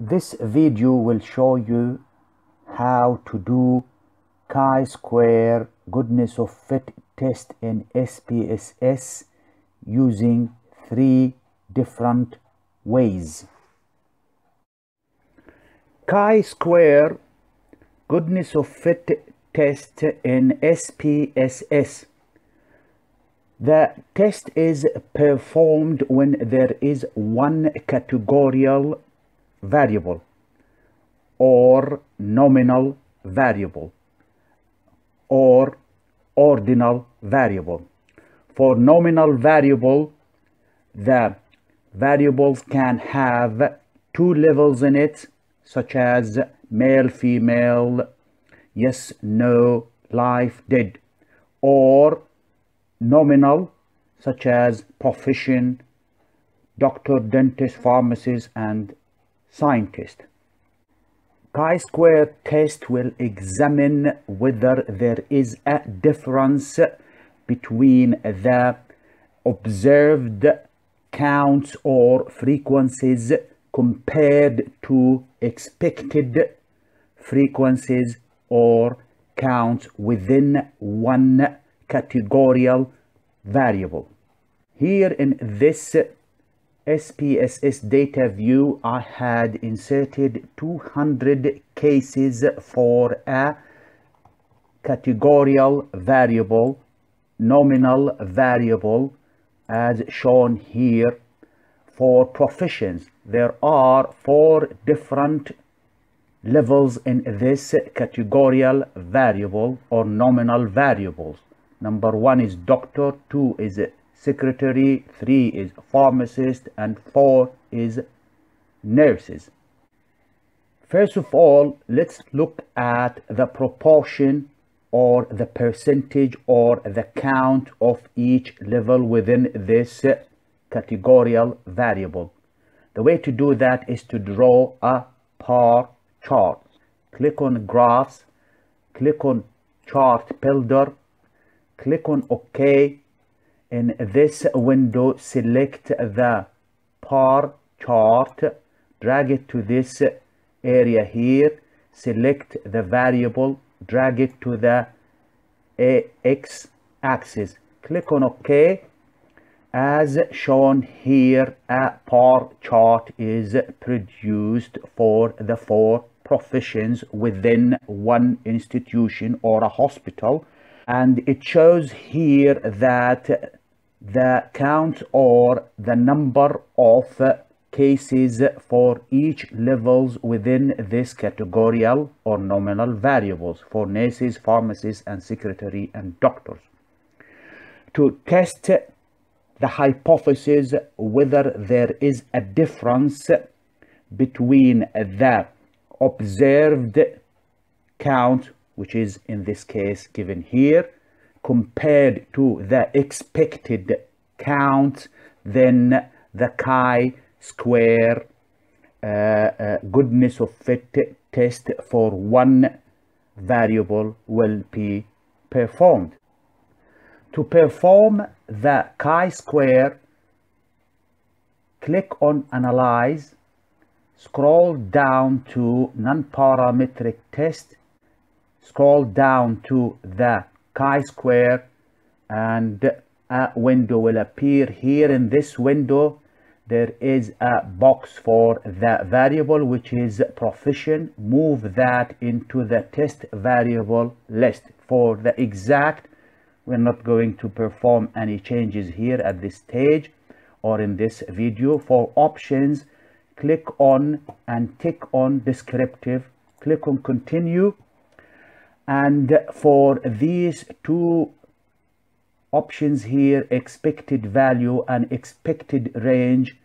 This video will show you how to do chi-square goodness of fit test in SPSS using three different ways. Chi-square goodness of fit test in SPSS. The test is performed when there is one categorical variable or nominal variable or ordinal variable. For nominal variable, the variables can have two levels in it, such as male, female, yes, no, life, dead, or nominal, such as profession, doctor, dentist, pharmacist, and scientist. Chi-square test will examine whether there is a difference between the observed counts or frequencies compared to expected frequencies or counts within one categorical variable. Here in this SPSS data view, I had inserted 200 cases for a categorical variable, nominal variable, as shown here for professions. There are four different levels in this categorical variable or nominal variables. Number one is doctor, two is secretary, three is pharmacist, and four is nurses. First of all, let's look at the proportion or the percentage or the count of each level within this categorical variable. The way to do that is to draw a bar chart. Click on graphs, click on chart builder, click on OK. In this window, select the bar chart, drag it to this area here, select the variable, drag it to the x axis. Click on OK. As shown here, a bar chart is produced for the four professions within one institution or a hospital and it shows here that the count or the number of cases for each levels within this categorical or nominal variables for nurses, pharmacists, and secretary and doctors. To test the hypothesis whether there is a difference between the observed count which is in this case given here compared to the expected count then the chi-square uh, uh, goodness of fit test for one variable will be performed. To perform the chi-square click on analyze scroll down to non-parametric test scroll down to the chi-square and a window will appear here in this window. There is a box for the variable which is profession move that into the test variable list. For the exact we're not going to perform any changes here at this stage or in this video. For options click on and tick on descriptive. Click on continue and for these two options here expected value and expected range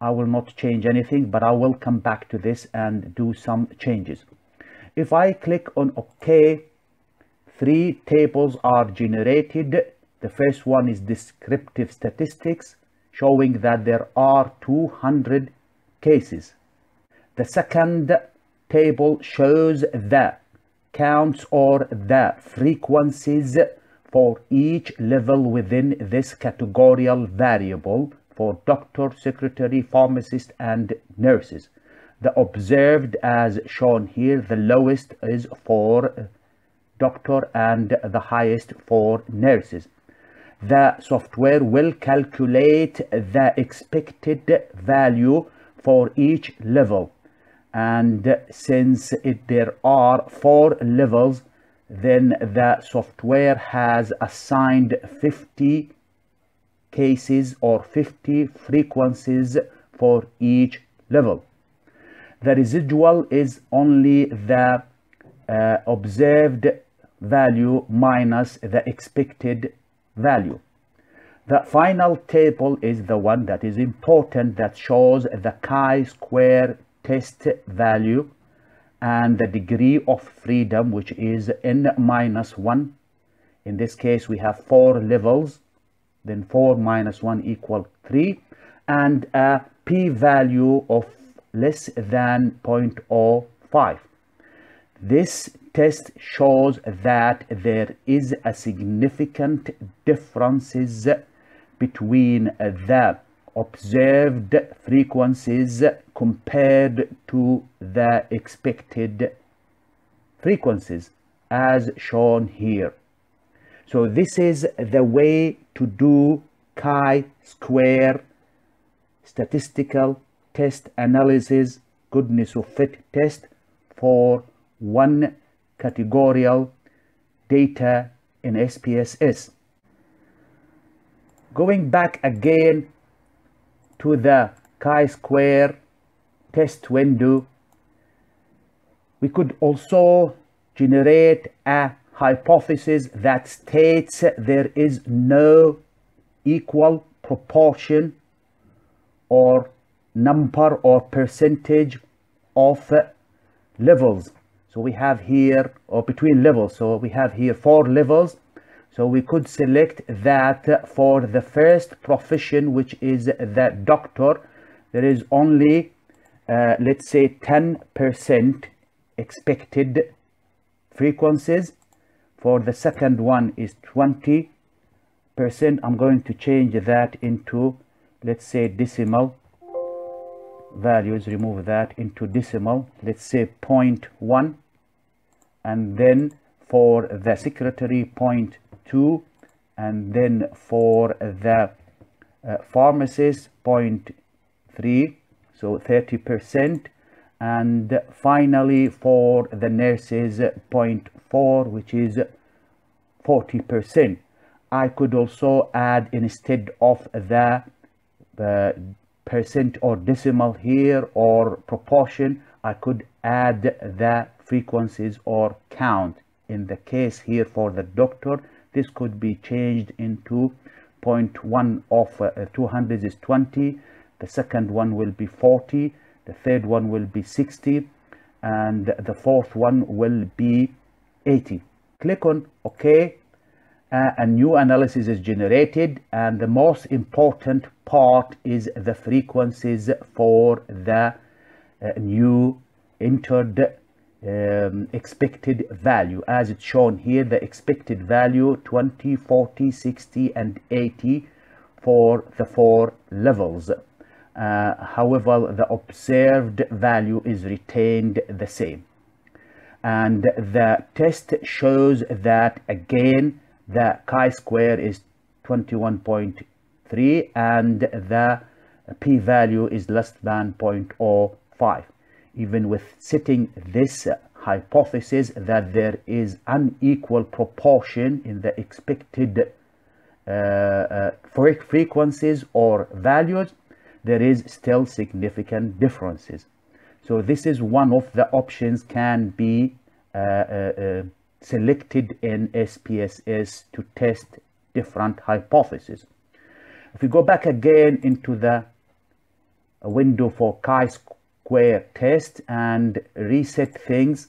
I will not change anything but I will come back to this and do some changes. If I click on OK three tables are generated. The first one is descriptive statistics showing that there are 200 cases. The second table shows the counts or the frequencies for each level within this categorical variable for doctor, secretary, pharmacist, and nurses. the observed as shown here the lowest is for doctor and the highest for nurses the software will calculate the expected value for each level and since it, there are four levels then the software has assigned 50 cases or 50 frequencies for each level. The residual is only the uh, observed value minus the expected value. The final table is the one that is important that shows the chi-square test value and the degree of freedom which is n minus 1 in this case we have four levels then 4 minus 1 equal 3 and a p-value of less than 0.05 this test shows that there is a significant differences between the observed frequencies compared to the expected frequencies as shown here. So this is the way to do chi-square statistical test analysis goodness of fit test for one categorical data in SPSS. Going back again to the chi-square test window, we could also generate a hypothesis that states there is no equal proportion or number or percentage of levels. So we have here or between levels. So we have here four levels so we could select that for the first profession which is the doctor. There is only uh, let's say 10 percent expected frequencies. For the second one is 20 percent. I'm going to change that into let's say decimal values. Remove that into decimal let's say 0.1 and then for the secretary two and then for the uh, pharmacist 0.3 so 30 percent. And finally for the nurses 0.4 which is 40 percent. I could also add instead of the uh, percent or decimal here or proportion I could add the frequencies or count in the case here for the doctor this could be changed into 0.1 of uh, 200 is 20 the second one will be 40 the third one will be 60 and the fourth one will be 80 click on ok. Uh, a new analysis is generated and the most important part is the frequencies for the uh, new entered um, expected value as it's shown here the expected value 20 40 60 and 80 for the four levels. Uh, however the observed value is retained the same. And the test shows that again the chi-square is 21.3 and the p-value is less than 0.05 even with setting this hypothesis that there is unequal proportion in the expected uh, uh, frequencies or values there is still significant differences so this is one of the options can be uh, uh, uh selected in SPSS to test different hypotheses. If we go back again into the window for chi-square test and reset things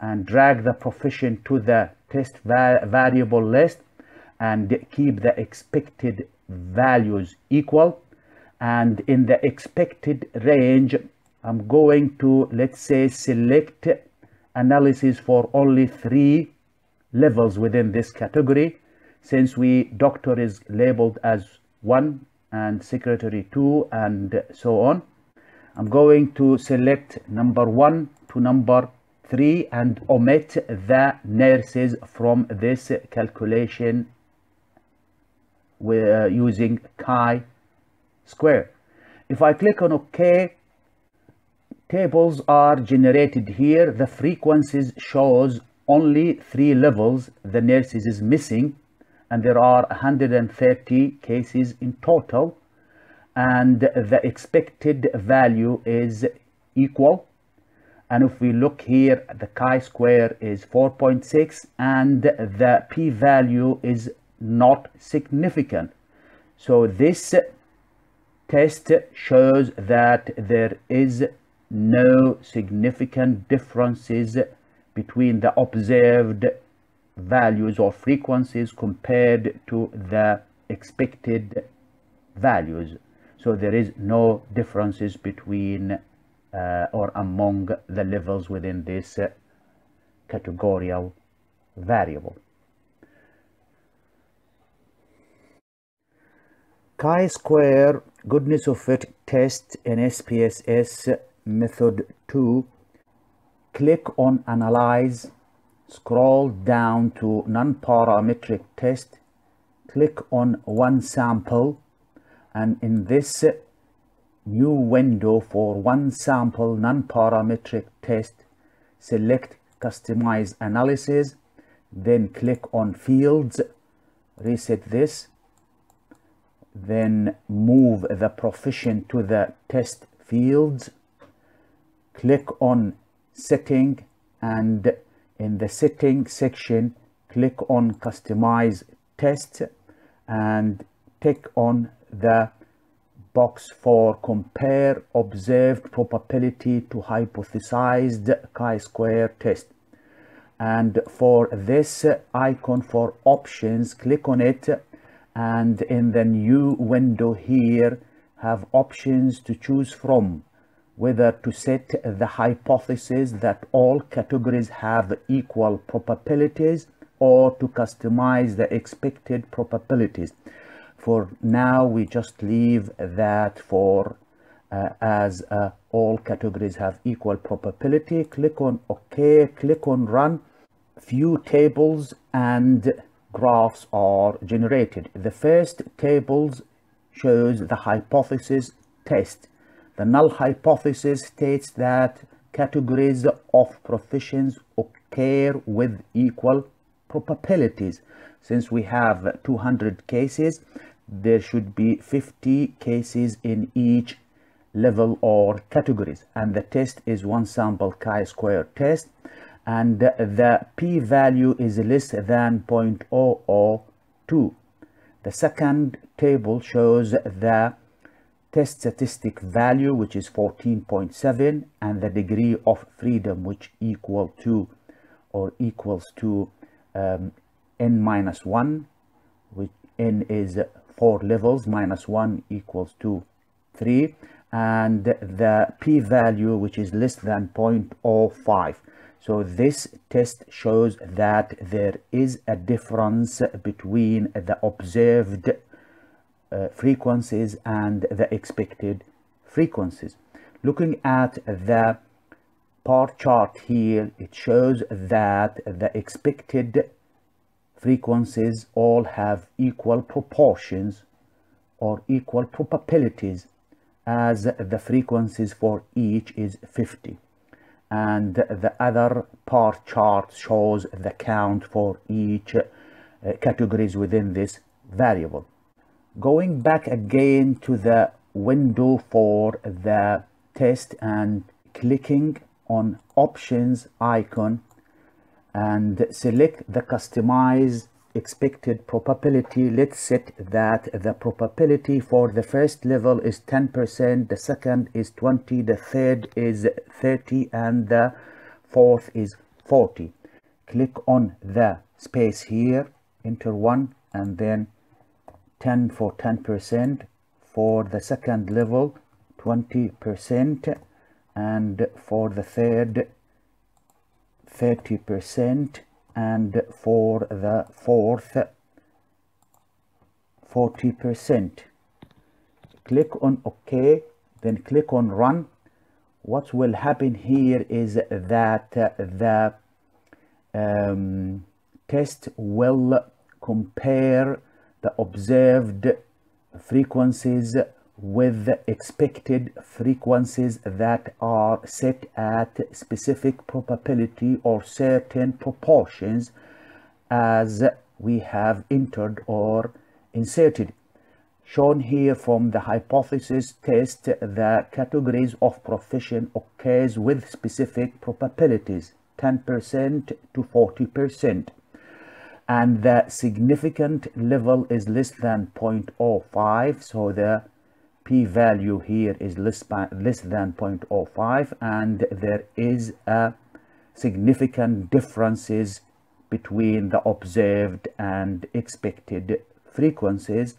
and drag the profession to the test va variable list and keep the expected values equal. And in the expected range I'm going to let's say select analysis for only three levels within this category. Since we doctor is labeled as one and secretary two and so on I'm going to select number one to number three and omit the nurses from this calculation we're uh, using chi-square. If I click on OK, tables are generated here. The frequencies shows only three levels. The nurses is missing and there are 130 cases in total and the expected value is equal. And if we look here the chi-square is 4.6 and the p-value is not significant. So this test shows that there is no significant differences between the observed values or frequencies compared to the expected values so there is no differences between uh, or among the levels within this uh, categorical variable. Chi-square goodness of fit test in SPSS method 2 click on analyze scroll down to non-parametric test. Click on one sample and in this new window for one sample non-parametric test select customize analysis then click on fields reset this then move the proficient to the test fields click on setting and in the setting section click on customize test and tick on the box for compare observed probability to hypothesized chi-square test. And for this icon for options click on it. And in the new window here have options to choose from whether to set the hypothesis that all categories have equal probabilities or to customize the expected probabilities for now we just leave that for uh, as uh, all categories have equal probability click on ok click on run few tables and graphs are generated. The first tables shows the hypothesis test. The null hypothesis states that categories of professions occur with equal probabilities. Since we have 200 cases, there should be 50 cases in each level or categories. And the test is one sample chi-square test and the p-value is less than 0.002. The second table shows the test statistic value which is 14.7 and the degree of freedom which equal to or equals to um, n minus 1 which n is 4 levels minus 1 equals to 3 and the p-value which is less than 0.05 so this test shows that there is a difference between the observed uh, frequencies and the expected frequencies. Looking at the bar chart here, it shows that the expected frequencies all have equal proportions or equal probabilities as the frequencies for each is 50 and the other part chart shows the count for each uh, categories within this variable. Going back again to the window for the test and clicking on options icon and select the customize expected probability. Let's set that the probability for the first level is 10% the second is 20 the third is 30 and the fourth is 40 click on the space here enter one and then 10 for 10% for the second level 20% and for the third 30% and for the fourth 40% click on ok then click on run. What will happen here is that the um, test will compare the observed frequencies with expected frequencies that are set at specific probability or certain proportions as we have entered or inserted. Shown here from the hypothesis test, the categories of profession occurs with specific probabilities, 10% to 40% and the significant level is less than 0.05 so the p-value here is less, less than 0.05 and there is a significant differences between the observed and expected frequencies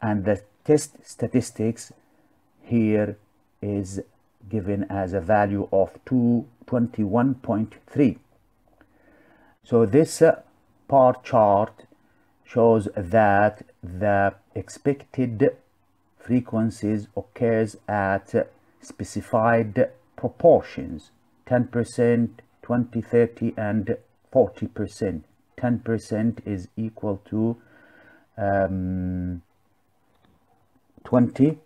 and the test statistics here is given as a value of 221.3 so this uh, bar chart shows that the expected frequencies occurs at specified proportions 10% 20 30 and 40% 10% is equal to um, 20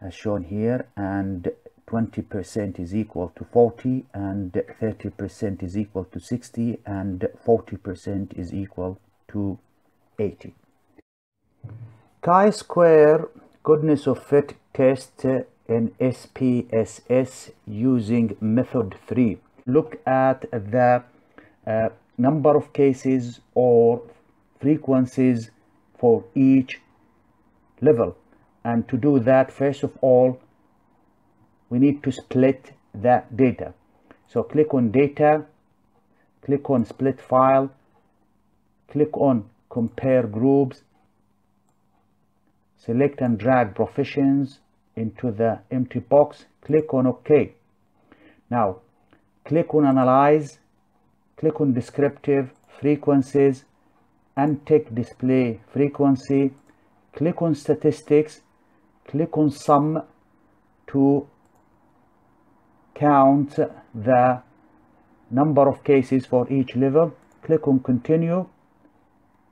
as shown here and 20% is equal to 40 and 30% is equal to 60 and 40% is equal to 80. Chi-square goodness of fit test in SPSS using method 3. Look at the uh, number of cases or frequencies for each level and to do that first of all we need to split the data so click on data click on split file click on compare groups select and drag professions into the empty box click on ok. Now click on analyze click on descriptive frequencies untick display frequency. Click on statistics click on sum to count the number of cases for each level. Click on continue.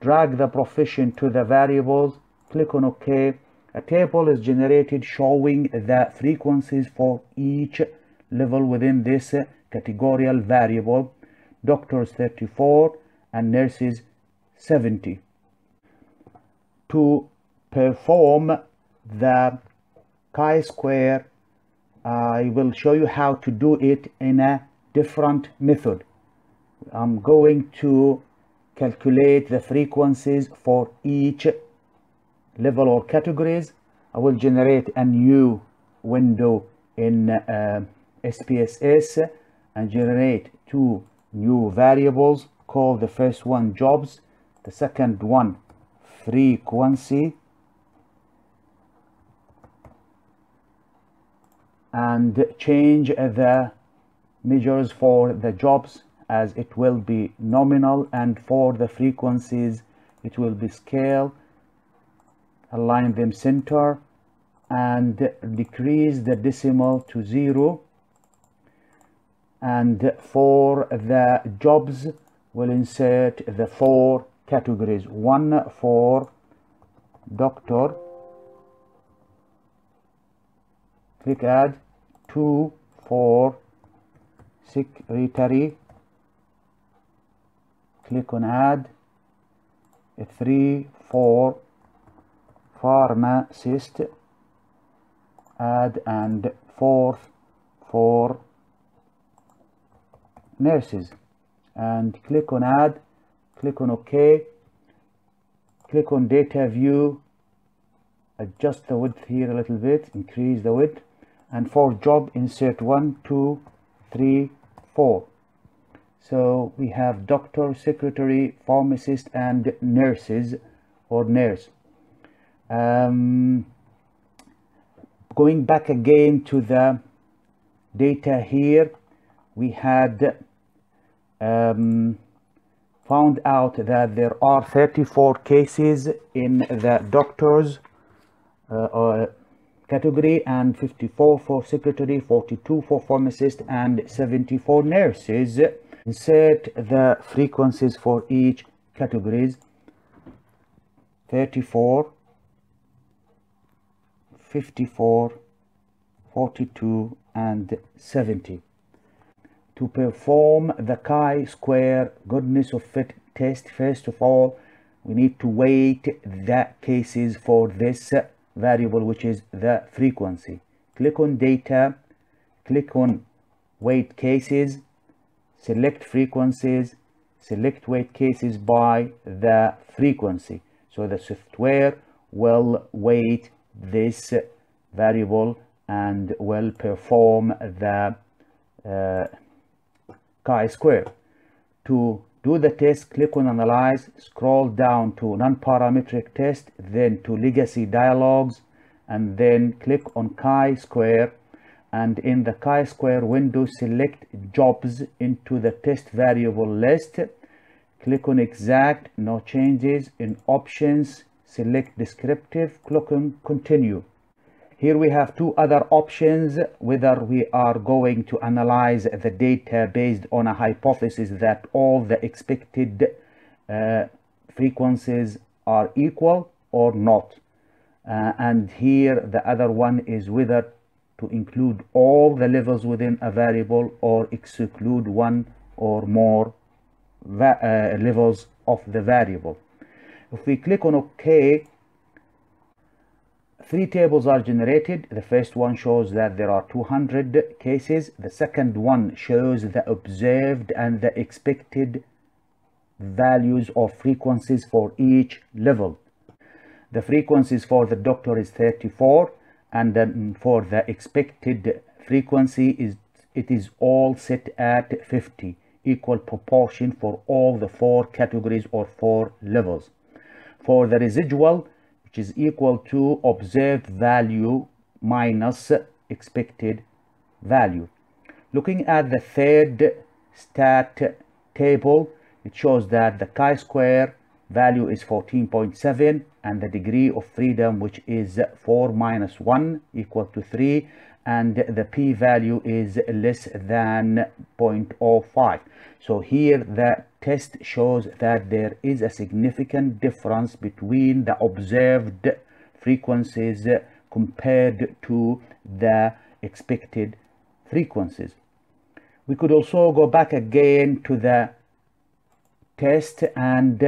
Drag the profession to the variables click on ok. A table is generated showing the frequencies for each level within this categorical variable. Doctors 34 and nurses 70 to perform the chi-square I will show you how to do it in a different method. I'm going to calculate the frequencies for each level or categories I will generate a new window in uh, SPSS and generate two new variables call the first one jobs the second one frequency and change the measures for the jobs as it will be nominal and for the frequencies it will be scale align them center and decrease the decimal to zero. And for the jobs we'll insert the four categories. One for doctor click add. Two for secretary click on add. Three for pharmacist add and fourth for nurses. And click on add click on ok click on data view adjust the width here a little bit increase the width. And for job insert one two three four. So we have doctor secretary pharmacist and nurses or nurse um, going back again to the data here we had um, found out that there are 34 cases in the doctors uh, uh, category and 54 for secretary 42 for pharmacist and 74 nurses. Insert the frequencies for each categories. 34 54 42 and 70 to perform the chi-square goodness of fit test first of all we need to weight the cases for this variable which is the frequency. Click on data click on weight cases select frequencies select weight cases by the frequency. So the software will weight this variable and will perform the uh, chi-square to do the test click on analyze scroll down to non-parametric test then to legacy dialogues and then click on chi-square and in the chi-square window select jobs into the test variable list. Click on exact no changes in options select descriptive click on continue. Here we have two other options whether we are going to analyze the data based on a hypothesis that all the expected uh, frequencies are equal or not. Uh, and here the other one is whether to include all the levels within a variable or exclude one or more uh, levels of the variable if we click on ok three tables are generated. The first one shows that there are 200 cases. The second one shows the observed and the expected values of frequencies for each level. The frequencies for the doctor is 34 and then for the expected frequency is it is all set at 50 equal proportion for all the four categories or four levels for the residual which is equal to observed value minus expected value. Looking at the third stat table, it shows that the chi-square value is 14.7 and the degree of freedom which is 4 minus 1 equal to 3 and the p-value is less than 0.05 so here the test shows that there is a significant difference between the observed frequencies compared to the expected frequencies. We could also go back again to the test and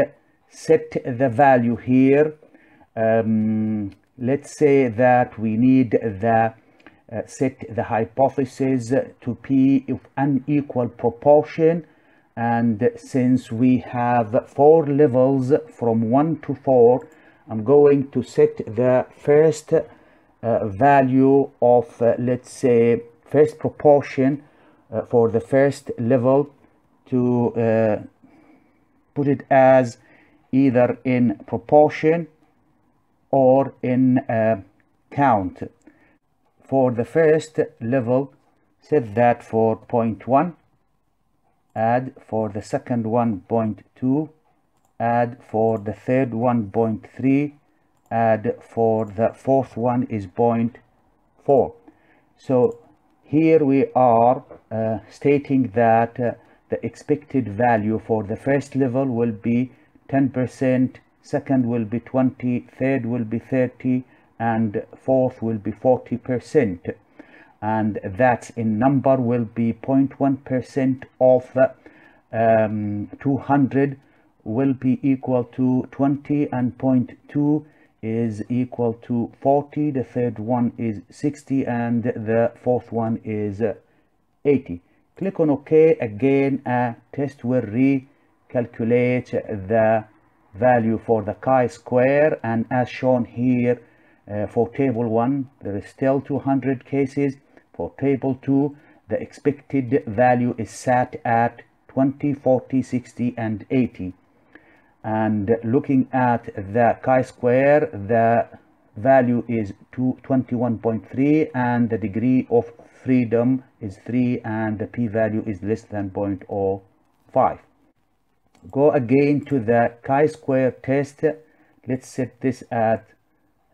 set the value here. Um, let's say that we need the uh, set the hypothesis to be of unequal proportion and since we have four levels from 1 to 4 I'm going to set the first uh, value of uh, let's say first proportion uh, for the first level to uh, put it as either in proportion or in uh, count. For the first level set that for 0.1 add for the second 1.2 add for the third 1.3 add for the fourth one is 0.4 so here we are uh, stating that uh, the expected value for the first level will be 10% second will be 20 third will be 30 and fourth will be 40 percent and that in number will be 0.1 percent of um, 200 will be equal to 20 and 0.2 is equal to 40 the third one is 60 and the fourth one is 80 click on ok. Again a test will recalculate the value for the chi-square and as shown here uh, for table 1 there is still 200 cases for table 2 the expected value is set at 20 40 60 and 80 and looking at the chi-square the value is 21.3 and the degree of freedom is 3 and the p-value is less than 0.05 go again to the chi-square test. Let's set this at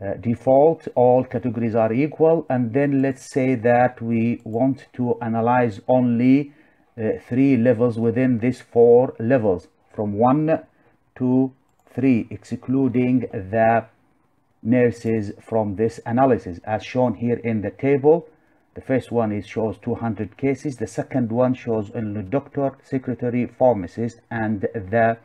uh, default all categories are equal and then let's say that we want to analyze only uh, three levels within these four levels from one to three excluding the nurses from this analysis as shown here in the table. The first one is shows 200 cases the second one shows only doctor secretary pharmacist and the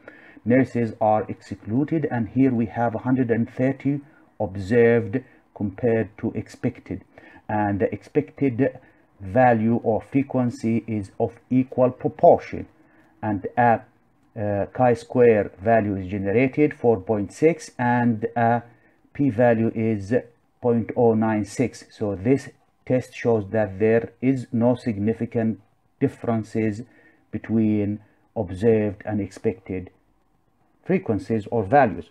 nurses are excluded and here we have 130 observed compared to expected. And the expected value or frequency is of equal proportion. And a uh, chi-square value is generated 4.6 and a p-value is 0.096 so this test shows that there is no significant differences between observed and expected frequencies or values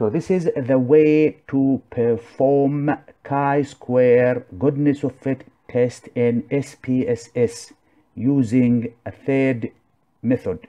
so this is the way to perform chi-square goodness of fit test in SPSS using a third method